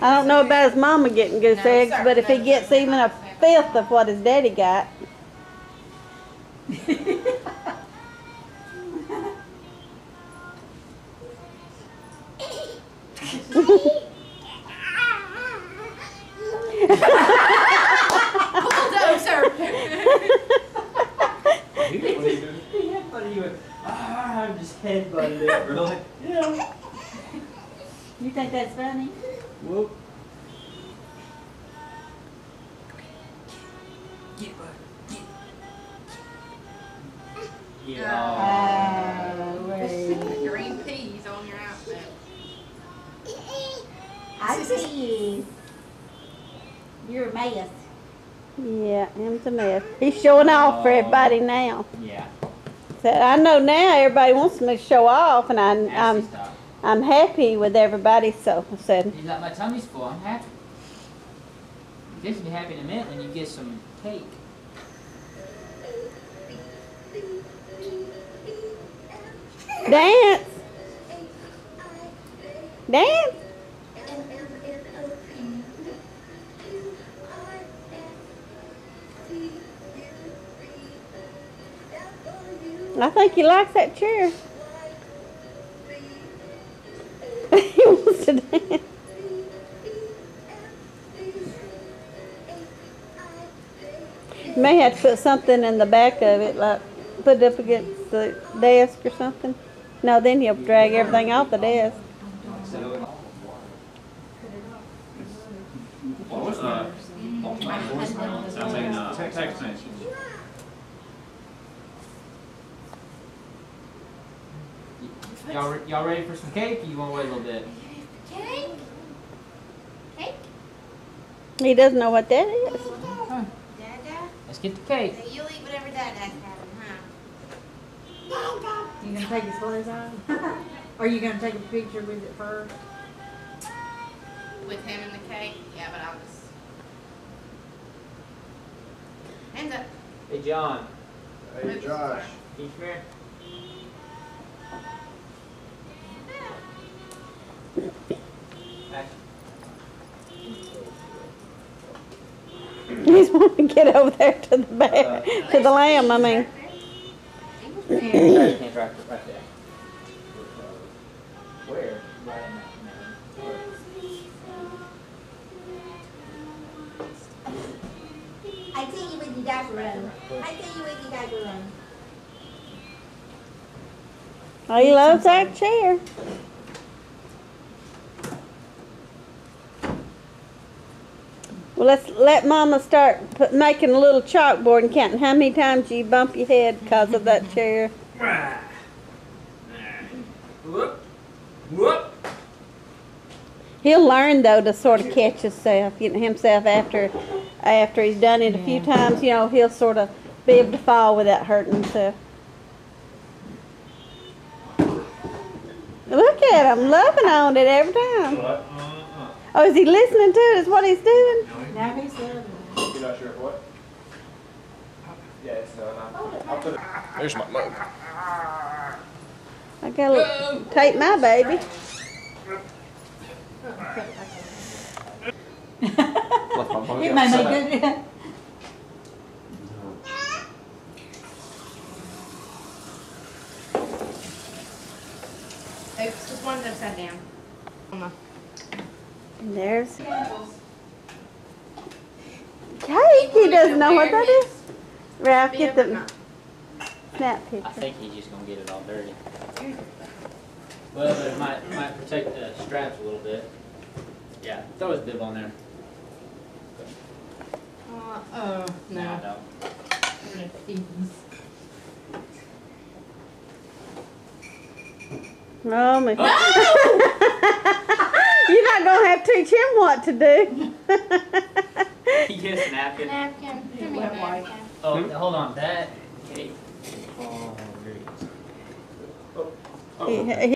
I don't know about his mama getting goose No, eggs, sir. but if he No, gets sir. even a fifth of what his daddy got, Bulldozer. He headbutted you. Ah, I'm just headbutted it. Really? Yeah. You think that's funny? Whoop. Get bud. Get. Yeah. Oh, oh wait. Green peas on your outfit. I see you. You're a mess. yeah, him's a mess. He's showing off for Oh. everybody now. Yeah. Said, I know now everybody wants me to show off, and I, I'm. stuff. I'm happy with everybody. So I said, He's like, my tummy's full. I'm happy. You will be happy in a minute when you get some cake. dance, dance. I think he likes that chair. May have to put something in the back of it, like put it up against the desk or something. No, then he'll drag everything off the desk. What's? I mean, uh, text message. Y'all, re- y'all ready for some cake? You want to wait a little bit? Cake? Cake? He doesn't know what that is. Dada? Let's get the cake. So you'll eat whatever Dada's having, huh? You gonna take his clothes off? Are you gonna take a picture with it first? With him and the cake? Yeah, but I'll just. Hands up. Hey, John. Hey, Josh. Can you come here? Action. He's wanting to get over there to the bear, uh, to the lamb. I mean, right, right. Where? Right in that. in that- where? I tell you when you got to run. I tell you when you got to run. oh, he loves that chair. Well, let's let Mama start put, making a little chalkboard and counting how many times you bump your head because of that chair. Whoop. Whoop. He'll learn though to sort of catch himself, you know, himself after after he's done it a few times. You know, he'll sort of be able to fall without hurting himself. Look at him, loving on it every time. Uh, uh. Oh, is he listening to it? Is what he's doing? Now he's loving it. You're not sure what? Yeah, it's uh, done. I'll, I'll put it. There's my mug. I gotta take my baby. Left my mug It may outside. make good. Oops, just one's upside down. And there's cake. He doesn't know what that is. Ralph, get the snap I think he's just gonna get it all dirty. Well, but it might, might protect the straps a little bit. Yeah, throw his bib on there. Uh, oh, Nah, no. don't. Oh my. You're not gonna have to teach him what to do. He gets a napkin. Napkin. Give me a napkin. Oh, hmm? hold on, that cake. Oh, there he is. Oh, He- he